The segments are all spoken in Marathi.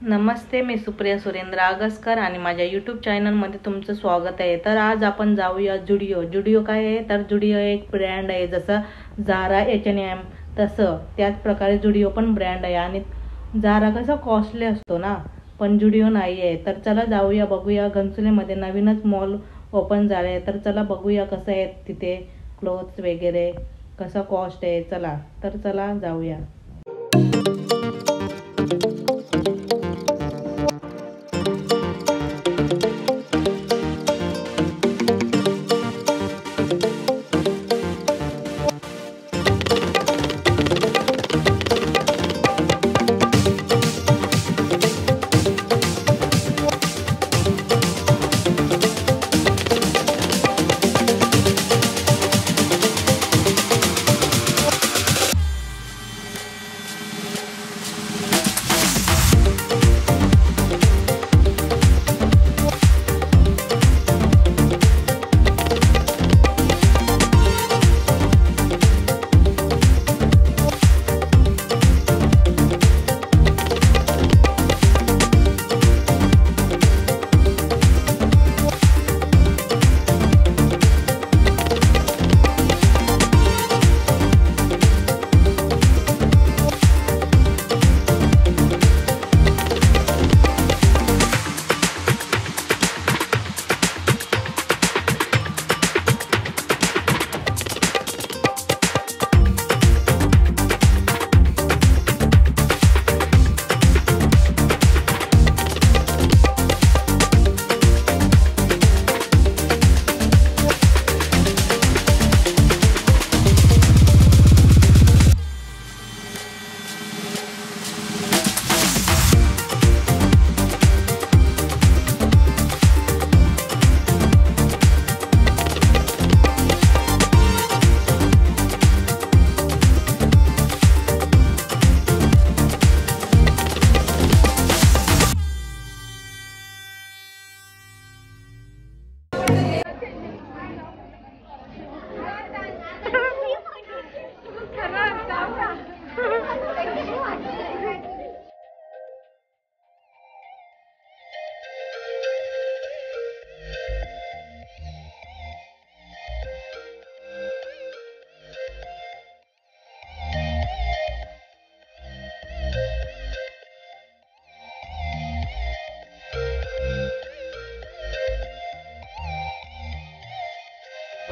नमस्ते मी सुप्रिया सुरेंद्र आगसकर आणि माझ्या यूट्यूब चॅनलमध्ये तुमचं स्वागत आहे. तर आज आपण जाऊया जुडिओ. जुडिओ काय आहे? तर जुडिओ एक ब्रँड आहे. जसं झारा एच एन एम तसं. त्याच प्रकारे जुडिओ पण ब्रँड आहे. आणि झारा कसं कॉस्टली असतो ना? पण जुडिओ नाही आहे. तर चला जाऊया बघूया. घनसुलेमध्ये नवीनच मॉल ओपन झालं आहे. तर चला बघूया कसं आहे तिथे क्लोथ्स वगैरे कसं कॉस्ट आहे. चला. तर चला जाऊया.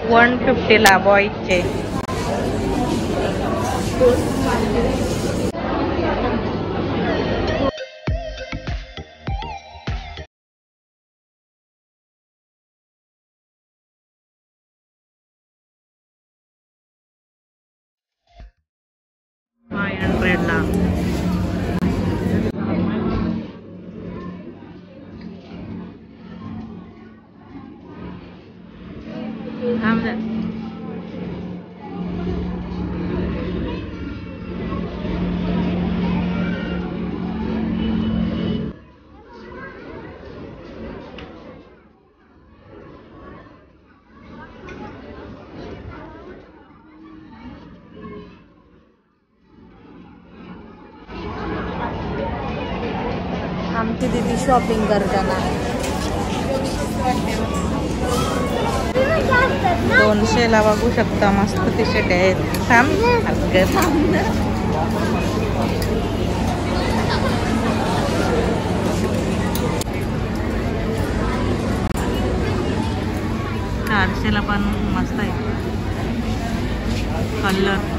150 ફિફ્ટી લાવો છે High and red. आमची दिदी शॉपिंग करताना. दोनशेला बघू शकता. मस्त टी शर्ट आहेत. थांब. चारशेला पण मस्त आहे. कलर.